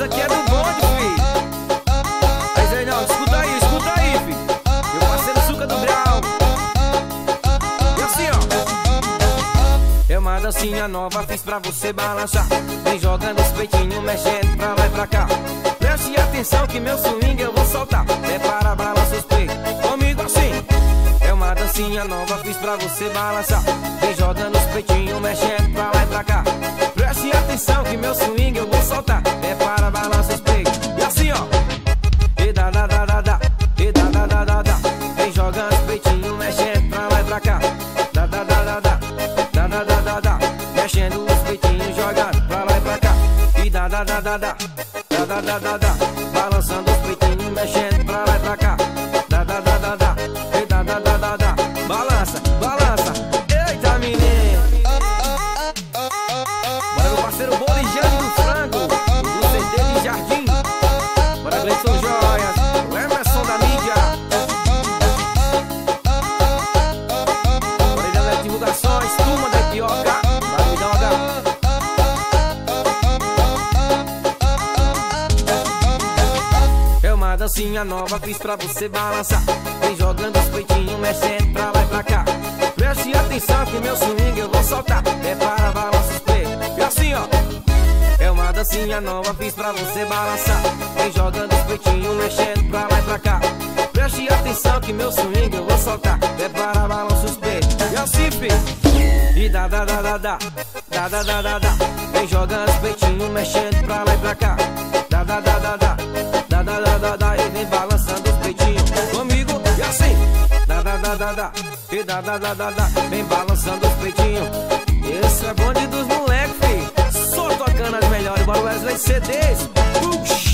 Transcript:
Isso aqui é do bonde, fi. Aí, Zé não, escuta aí, escuta aí, fi. Meu parceiro Suca do Grau. E assim, ó. É uma dancinha nova, fiz pra você balançar. Vem jogando os peitinhos, mexendo pra lá e pra cá. Preste atenção que meu swing eu vou soltar. É para balançar os peitos. Comigo assim. É uma dancinha nova, fiz pra você balançar. Vem jogando os peitinhos, mexendo pra lá e pra cá. Preste atenção que meu swing eu vou soltar. É para balançar os peitos. E assim, ó. E da da da da da. E da da da da da. Vem jogando os peitinhos, mexendo pra lá e pra cá. Da da da da da. Da da da da da. Mexendo os peitinhos, jogando pra lá e pra cá. E da da da da da. Da da da da da. Balançando os peitinhos, mexendo pra lá e pra cá. Da da da da da. E da da da da da. Balança, balança. Eita, menino. Bora, meu parceiro Bolijane Gleison Joias, o Emerson da mídia. Bora, Ideia Divulgações, turma da Epioca. Vai, Doga. É uma dancinha nova, fiz pra você balançar. Vem jogando os peitinhos, mexendo pra lá e pra cá. Preste atenção que meu swing dancinha nova, fiz pra você balançar. Vem jogando os peitinhos, mexendo pra lá e pra cá. Preste atenção que meu swing eu vou soltar. É para balançar os peitos. E assim, filho. E dá, dá, dá, dá, dá. Dá, dá, dá, dá, dá. Vem jogando os peitinhos, mexendo pra lá e pra cá. Dá, dá, dá, dá, dá. Dá, dá, dá, dá, dá. E vem balançando os peitinhos comigo. E assim. Dá, dá, dá, dá, dá. E dá, dá, dá, dá, dá. Vem balançando os peitinhos. Esse é bonde dos moleques, Olha o Wesley CDs. Puxa.